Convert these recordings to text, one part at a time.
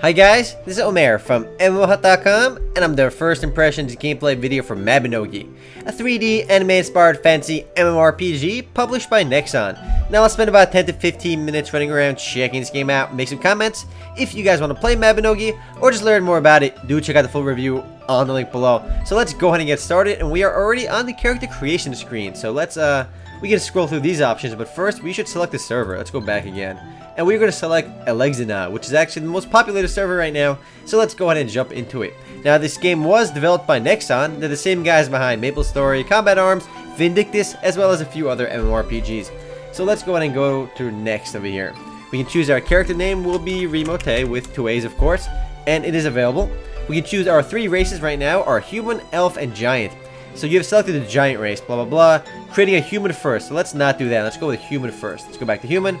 Hi guys, this is Omer from MMOHuts.com, and I'm the first impressions gameplay video for Mabinogi, a 3D anime-inspired fancy MMORPG published by Nexon. Now I'll spend about 10 to 15 minutes running around checking this game out, make some comments. If you guys want to play Mabinogi, or just learn more about it, do check out the full review on the link below. So let's go ahead and get started, and we are already on the character creation screen, so let's, uh, we can scroll through these options, but first we should select the server. Let's go back again and we're going to select Alexina, which is actually the most populated server right now, so let's go ahead and jump into it. Now, this game was developed by Nexon, they're the same guys behind Maple Story, Combat Arms, Vindictus, as well as a few other MMORPGs. So let's go ahead and go to next over here. We can choose our character name will be Remote, with two A's of course, and it is available. We can choose our three races right now are Human, Elf, and Giant. So you have selected the Giant race, blah blah blah, creating a Human first. So let's not do that, let's go with Human first. Let's go back to Human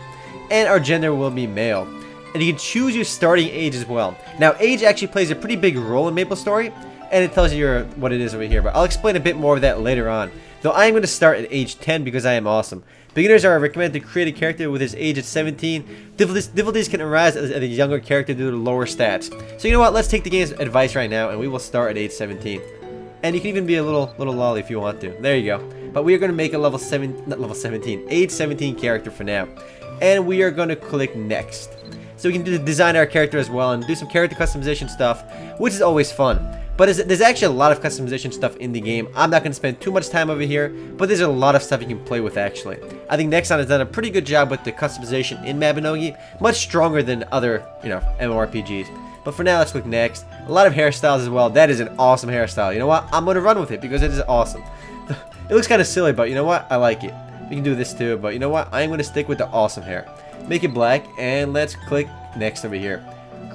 and our gender will be male. And you can choose your starting age as well. Now, age actually plays a pretty big role in Maple Story, and it tells you your, what it is over here, but I'll explain a bit more of that later on. Though I am going to start at age 10 because I am awesome. Beginners are recommended to create a character with his age at 17. Difficulties, difficulties can arise as a younger character due to lower stats. So you know what, let's take the game's advice right now, and we will start at age 17. And you can even be a little little lolly if you want to. There you go. But we are going to make a level 7, not level 17, age 17 character for now and we are going to click next. So we can do design our character as well and do some character customization stuff, which is always fun. But there's actually a lot of customization stuff in the game. I'm not going to spend too much time over here, but there's a lot of stuff you can play with actually. I think Nexon has done a pretty good job with the customization in Mabinogi, much stronger than other, you know, MMORPGs. But for now, let's click next. A lot of hairstyles as well. That is an awesome hairstyle. You know what? I'm going to run with it because it is awesome. it looks kind of silly, but you know what? I like it. We can do this too, but you know what? I'm going to stick with the awesome hair. Make it black, and let's click next over here.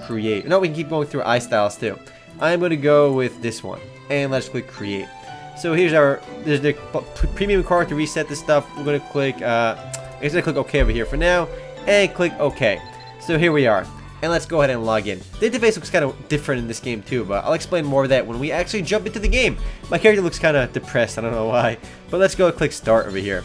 Create. No, we can keep going through eye styles too. I'm going to go with this one, and let's click create. So here's our, there's the premium card to reset this stuff. We're going to click, uh, I'm going to click OK over here for now, and click OK. So here we are. And let's go ahead and log in. The interface looks kind of different in this game too, but I'll explain more of that when we actually jump into the game. My character looks kind of depressed, I don't know why. But let's go click start over here.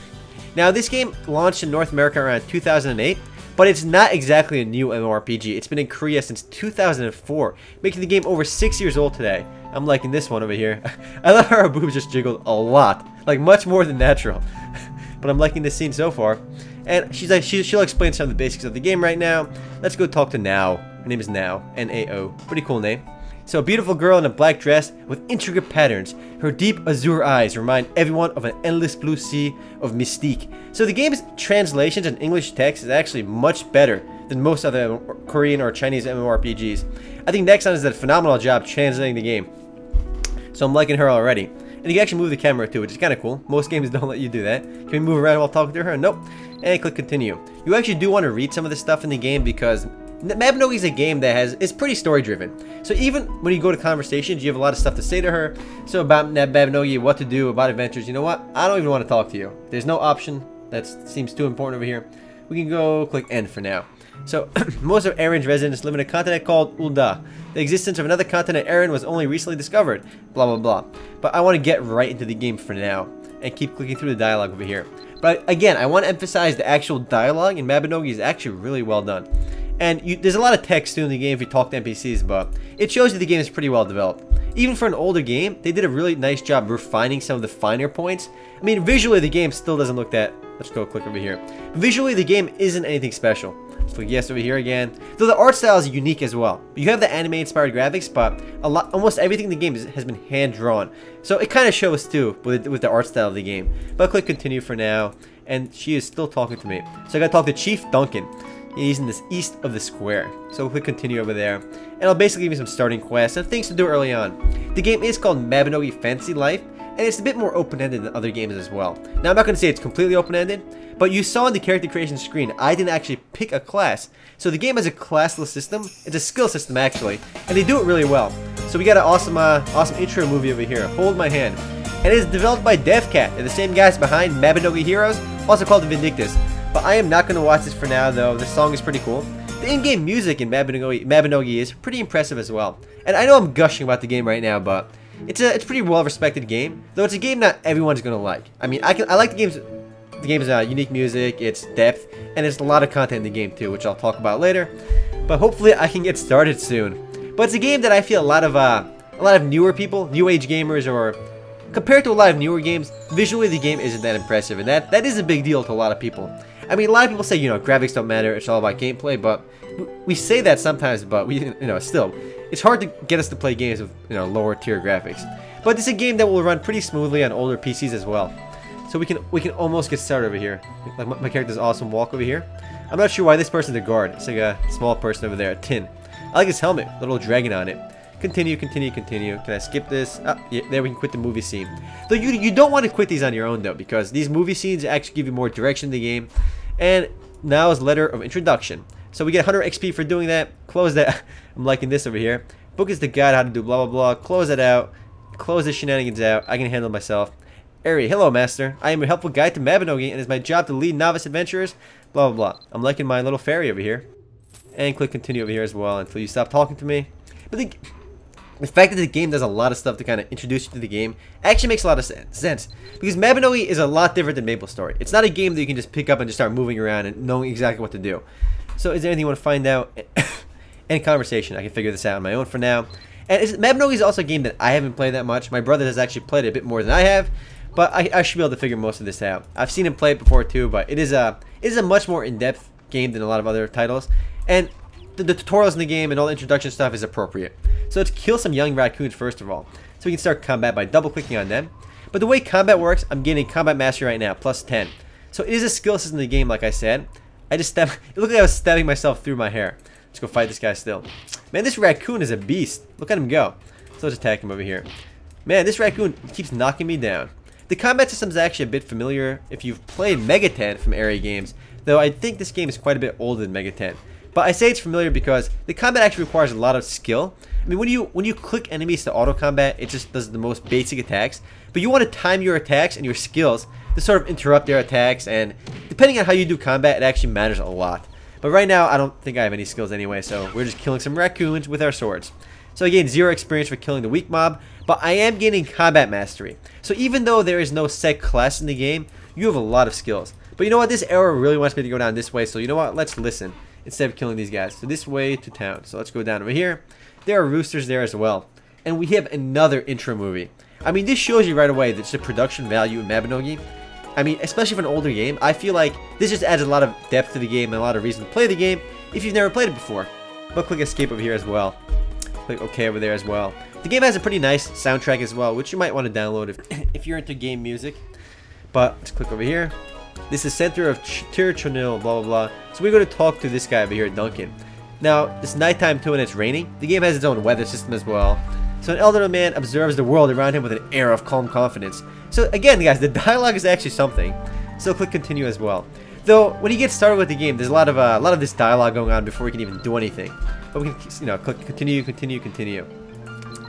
Now, this game launched in North America around 2008, but it's not exactly a new MMORPG. It's been in Korea since 2004, making the game over 6 years old today. I'm liking this one over here. I love how our boobs just jiggled a lot, like much more than natural. but I'm liking this scene so far. And she's like, she, she'll explain some of the basics of the game right now. Let's go talk to Nao. Her name is Nao, N-A-O. Pretty cool name. So a beautiful girl in a black dress with intricate patterns. Her deep azure eyes remind everyone of an endless blue sea of mystique. So the game's translations and English text is actually much better than most other Korean or Chinese MMORPGs. I think Nexon has done a phenomenal job translating the game. So I'm liking her already. And you can actually move the camera too, which is kind of cool. Most games don't let you do that. Can we move around while talking to her? Nope. And click continue. You actually do want to read some of the stuff in the game because Mabinogi is a game that has is pretty story driven. So even when you go to conversations, you have a lot of stuff to say to her. So about Mabinogi, what to do, about adventures. You know what? I don't even want to talk to you. There's no option. That seems too important over here. We can go click end for now. So most of Erinn's residents live in a continent called Uladh. The existence of another continent, Erin, was only recently discovered. Blah blah blah. But I want to get right into the game for now and keep clicking through the dialogue over here. But again, I want to emphasize the actual dialogue in Mabinogi is actually really well done. And you, there's a lot of text too in the game if you talk to NPCs, but it shows you the game is pretty well developed. Even for an older game, they did a really nice job refining some of the finer points. I mean, visually the game still doesn't look that... Let's go click over here. Visually, the game isn't anything special. Click yes over here again. Though the art style is unique as well. You have the anime-inspired graphics, but a lot, almost everything in the game is, has been hand-drawn. So it kind of shows too with, with the art style of the game. But click continue for now, and she is still talking to me. So I gotta talk to Chief Duncan. He's in this east of the square. So we'll continue over there. And I'll basically give you some starting quests and things to do early on. The game is called Mabinogi Fantasy Life, and it's a bit more open-ended than other games as well. Now, I'm not going to say it's completely open-ended, but you saw on the character creation screen, I didn't actually pick a class. So the game has a classless system. It's a skill system, actually, and they do it really well. So we got an awesome, uh, awesome intro movie over here, Hold My Hand. And it is developed by DevCat, and the same guys behind Mabinogi Heroes, also called the Vindictus. But I am not going to watch this for now, though. this song is pretty cool. The in-game music in Mabinogi, Mabinogi is pretty impressive as well. And I know I'm gushing about the game right now, but it's a it's pretty well-respected game. Though it's a game not everyone's going to like. I mean, I can I like the game's the game's uh, unique music, its depth, and there's a lot of content in the game too, which I'll talk about later. But hopefully I can get started soon. But it's a game that I feel a lot of uh, a lot of newer people, new age gamers, or compared to a lot of newer games, visually the game isn't that impressive, and that that is a big deal to a lot of people. I mean, a lot of people say you know graphics don't matter, it's all about gameplay, but we say that sometimes, but we you know still, it's hard to get us to play games with you know lower tier graphics. But it's a game that will run pretty smoothly on older PCs as well. So we can we can almost get started over here. Like my, my character's awesome walk over here. I'm not sure why this person's a guard. It's like a small person over there, a tin. I like his helmet, little dragon on it. Continue, continue, continue. Can I skip this? Oh, yeah, there we can quit the movie scene. Though you you don't want to quit these on your own though, because these movie scenes actually give you more direction in the game. And now is letter of introduction. So we get 100 XP for doing that. Close that. I'm liking this over here. Book is the guide how to do blah blah blah. Close it out. Close the shenanigans out. I can handle myself. Ari, hello master. I am your helpful guide to Mabinogi and it's my job to lead novice adventurers. Blah blah blah. I'm liking my little fairy over here. And click continue over here as well until you stop talking to me. But the, the fact that the game does a lot of stuff to kind of introduce you to the game actually makes a lot of sense. Because Mabinogi is a lot different than Maple Story. It's not a game that you can just pick up and just start moving around and knowing exactly what to do. So is there anything you want to find out? In conversation, I can figure this out on my own for now. And Mabinogi is also a game that I haven't played that much. My brother has actually played it a bit more than I have. But I, I, should be able to figure most of this out. I've seen him play it before too, but it is a it is a much more in-depth game than a lot of other titles. And the, the, tutorials in the game and all the introduction stuff is appropriate. So let's kill some young raccoons first of all. So we can start combat by double-clicking on them. But the way combat works, I'm getting combat mastery right now, plus 10. So it is a skill system in the game, like I said. I just stab. It looked like I was stabbing myself through my hair. Let's go fight this guy still. Man, this raccoon is a beast. Look at him go. So let's attack him over here. Man, this raccoon keeps knocking me down. The combat system is actually a bit familiar if you've played Megaten from Aeria Games, though I think this game is quite a bit older than Megaten. But I say it's familiar because the combat actually requires a lot of skill. I mean, when you when you click enemies to auto combat, it just does the most basic attacks. But you want to time your attacks and your skills to sort of interrupt their attacks, and depending on how you do combat, it actually matters a lot. But right now, I don't think I have any skills anyway, so we're just killing some raccoons with our swords. So again, zero experience for killing the weak mob, but I am gaining combat mastery. So even though there is no set class in the game, you have a lot of skills. But you know what, this arrow really wants me to go down this way, so you know what, let's listen instead of killing these guys. So this way to town. So let's go down over here. There are roosters there as well. And we have another intro movie. I mean, this shows you right away that it's the production value in Mabinogi. I mean, especially for an older game, I feel like this just adds a lot of depth to the game and a lot of reason to play the game if you've never played it before. But click escape over here as well click OK over there as well. The game has a pretty nice soundtrack as well, which you might want to download if, if you're into game music. But let's click over here. This is center of Tir Chonaill, blah, blah, blah. So we're going to talk to this guy over here, at Duncan. Now, it's nighttime too and it's raining. The game has its own weather system as well. So an elderly man observes the world around him with an air of calm confidence. So again, guys, the dialogue is actually something. So click continue as well. Though, when you get started with the game, there's a lot of uh, a lot of this dialogue going on before we can even do anything. But we can, you know, click continue, continue, continue,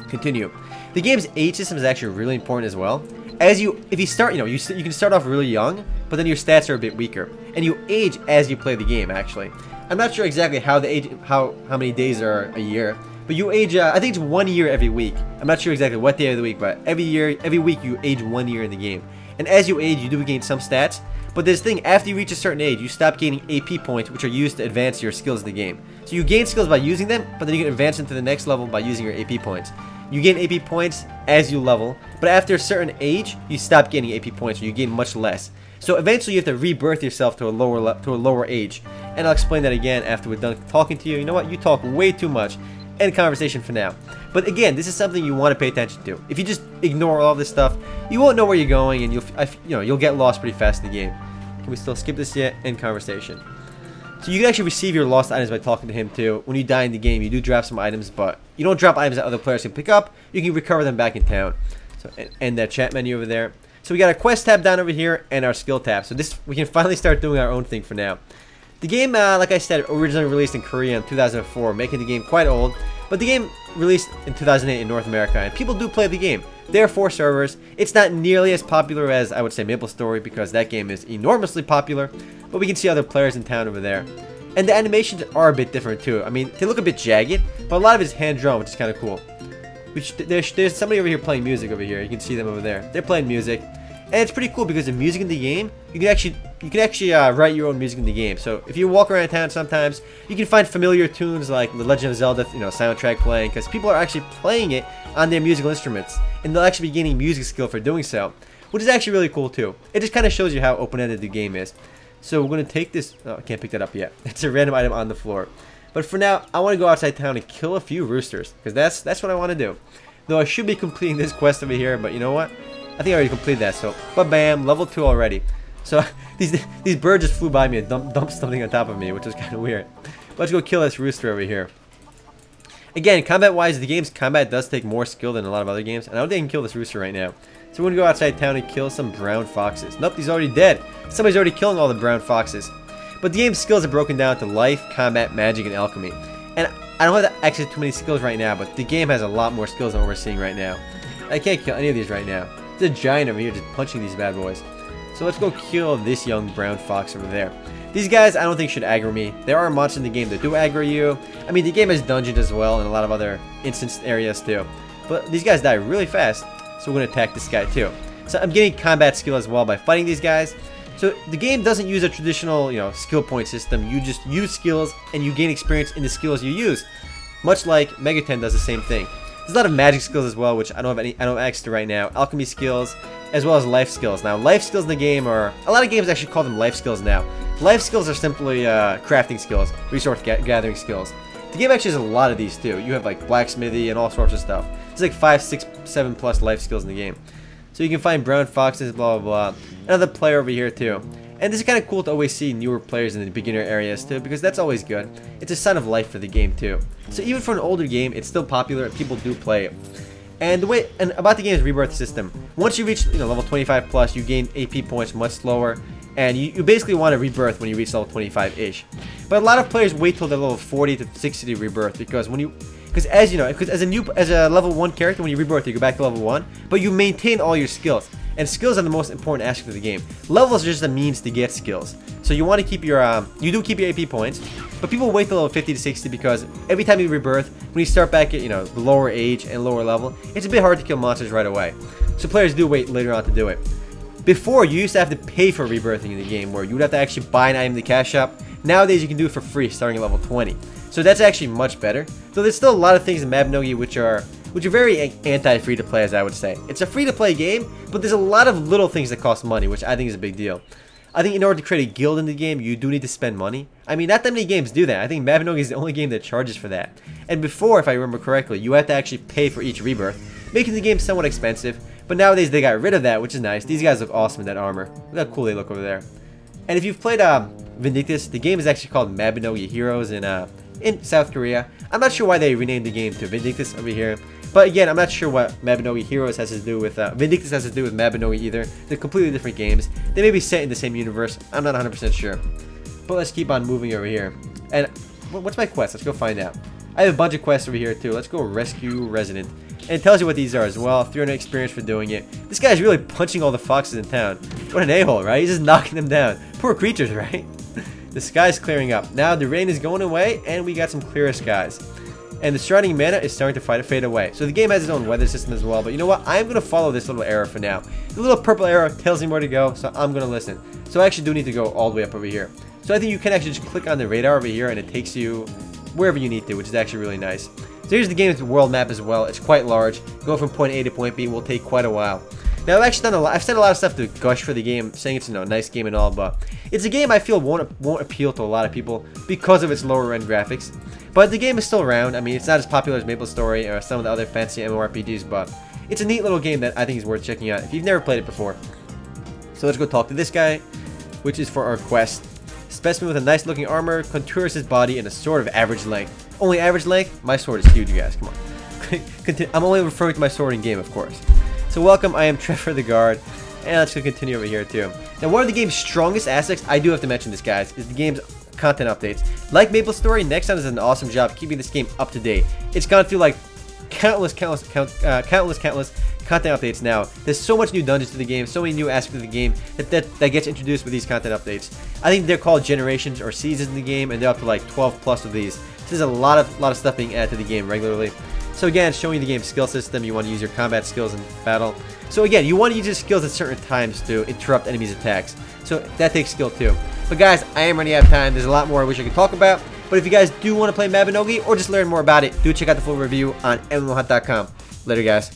continue. The game's age system is actually really important as well. As you, if you start, you know, you you can start off really young, but then your stats are a bit weaker, and you age as you play the game. Actually, I'm not sure exactly how the age, how how many days are a year, but you age. Uh, I think it's one year every week. I'm not sure exactly what day of the week, but every year, every week you age one year in the game. And as you age, you do gain some stats, but this thing, after you reach a certain age, you stop gaining AP points, which are used to advance your skills in the game. So you gain skills by using them, but then you can advance into the next level by using your AP points. You gain AP points as you level, but after a certain age, you stop gaining AP points, or you gain much less. So eventually you have to rebirth yourself to a lower to a lower age. And I'll explain that again after we're done talking to you. You know what? You talk way too much. End conversation for now. But again, this is something you want to pay attention to. If you just ignore all this stuff, you won't know where you're going, and you'll you know you'll get lost pretty fast in the game. Can we still skip this yet? In conversation. So you can actually receive your lost items by talking to him too. When you die in the game, you do drop some items, but you don't drop items that other players can pick up. You can recover them back in town. So and that chat menu over there. So we got our quest tab down over here and our skill tab. So this we can finally start doing our own thing for now. The game, uh, like I said, originally released in Korea in 2004, making the game quite old. But the game released in 2008 in North America, and people do play the game. There are four servers. It's not nearly as popular as, I would say, Maple Story, because that game is enormously popular, but we can see other players in town over there. And the animations are a bit different, too. I mean, they look a bit jagged, but a lot of it is hand-drawn, which is kind of cool. Which, there's, there's somebody over here playing music over here. You can see them over there. They're playing music. And it's pretty cool because the music in the game, you can actually you can actually uh, write your own music in the game. So if you walk around town sometimes, you can find familiar tunes like the Legend of Zelda, you know, soundtrack playing because people are actually playing it on their musical instruments, and they'll actually be gaining music skill for doing so, which is actually really cool too. It just kind of shows you how open-ended the game is. So we're gonna take this. Oh, I can't pick that up yet. It's a random item on the floor. But for now, I want to go outside town and kill a few roosters because that's that's what I want to do. Though I should be completing this quest over here, but you know what? I think I already completed that. So, but bam, level two already. So these these birds just flew by me and dumped, dumped something on top of me, which was kind of weird. But let's go kill this rooster over here. Again, combat-wise, the game's combat does take more skill than a lot of other games, and I don't think I can kill this rooster right now. So we're gonna go outside town and kill some brown foxes. Nope, he's already dead. Somebody's already killing all the brown foxes. But the game's skills are broken down to life, combat, magic, and alchemy. And I don't have to too many skills right now, but the game has a lot more skills than what we're seeing right now. I can't kill any of these right now. There's a giant over here just punching these bad boys. So let's go kill this young brown fox over there. These guys I don't think should aggro me. There are monsters in the game that do aggro you. I mean the game has dungeons as well and a lot of other instance areas too. But these guys die really fast. So we're going to attack this guy too. So I'm getting combat skill as well by fighting these guys. So the game doesn't use a traditional, you know, skill point system. You just use skills and you gain experience in the skills you use. Much like Megaten does the same thing. There's a lot of magic skills as well, which I don't have any I don't access to right now. Alchemy skills, as well as life skills. Now, life skills in the game are a lot of games actually call them life skills now. Life skills are simply uh, crafting skills, resource ga gathering skills. The game actually has a lot of these too. You have like blacksmithy and all sorts of stuff. There's like five, six, seven plus life skills in the game. So you can find brown foxes, blah, blah, blah. Another player over here too. And this is kind of cool to always see newer players in the beginner areas too, because that's always good. It's a sign of life for the game too. So even for an older game, it's still popular and people do play it. And the way and about the game's rebirth system, once you reach you know level 25 plus, you gain AP points much slower, and you, you basically want to rebirth when you reach level 25-ish. But a lot of players wait till they're level 40 to 60 to rebirth because when you because as you know, because as a new as a level one character, when you rebirth, you go back to level one, but you maintain all your skills. And skills are the most important aspect of the game. Levels are just a means to get skills. So you want to keep your, um, you do keep your AP points, but people wait till level 50 to 60 because every time you rebirth, when you start back at, you know, lower age and lower level, it's a bit hard to kill monsters right away. So players do wait later on to do it. Before, you used to have to pay for rebirthing in the game, where you would have to actually buy an item in the cash shop. Nowadays, you can do it for free, starting at level 20. So that's actually much better. Though there's still a lot of things in Mabinogi which are which are very anti-free-to-play, as I would say. It's a free-to-play game, but there's a lot of little things that cost money, which I think is a big deal. I think in order to create a guild in the game, you do need to spend money. I mean, not that many games do that. I think Mabinogi is the only game that charges for that. And before, if I remember correctly, you had to actually pay for each rebirth, making the game somewhat expensive. But nowadays, they got rid of that, which is nice. These guys look awesome in that armor. Look how cool they look over there. And if you've played uh, Vindictus, the game is actually called Mabinogi Heroes and uh, in South Korea. I'm not sure why they renamed the game to Vindictus over here. But again, I'm not sure what Mabinogi Heroes has to do with, uh, Vindictus has to do with Mabinogi either. They're completely different games. They may be set in the same universe. I'm not 100% sure. But let's keep on moving over here. And what's my quest? Let's go find out. I have a bunch of quests over here too. Let's go rescue resident. And it tells you what these are as well. 300 experience for doing it. This guy's really punching all the foxes in town. What an a-hole, right? He's just knocking them down. Poor creatures, right? The sky's clearing up. Now the rain is going away and we got some clearer skies and the surrounding mana is starting to fight, fade away. So the game has its own weather system as well, but you know what? I'm going to follow this little arrow for now. The little purple arrow tells me where to go, so I'm going to listen. So I actually do need to go all the way up over here. So I think you can actually just click on the radar over here and it takes you wherever you need to, which is actually really nice. So here's the game's world map as well. It's quite large. Going from point A to point B will take quite a while. Now I've actually done a lot. I've said a lot of stuff to gush for the game, saying it's you know, a nice game and all, but it's a game I feel won't won't appeal to a lot of people because of its lower end graphics. But the game is still around. I mean, it's not as popular as Maple Story or some of the other fancy MMORPGs, but it's a neat little game that I think is worth checking out if you've never played it before. So let's go talk to this guy, which is for our quest. Specimen with a nice looking armor, contours his body in a sword of average length. Only average length? My sword is huge, you guys. Come on. I'm only referring to my sword in game, of course. So welcome, I am Trevor the Guard. And let's continue over here too. Now one of the game's strongest aspects, I do have to mention this guys, is the game's content updates. Like Maple Story, Nexon does an awesome job keeping this game up to date. It's gone through like countless, countless, count, uh, countless, countless content updates now. There's so much new dungeons to the game, so many new aspects of the game that, that, that gets introduced with these content updates. I think they're called generations or seasons in the game, and they're up to like 12 plus of these. So there's a lot of lot of stuff being added to the game regularly. So again, showing you the game skill system, you want to use your combat skills in battle. So again, you want to use your skills at certain times to interrupt enemies' attacks. So that takes skill too. But guys, I am running out of time. There's a lot more I wish I could talk about. But if you guys do want to play Mabinogi or just learn more about it, do check out the full review on MMOHuts.com. Later, guys.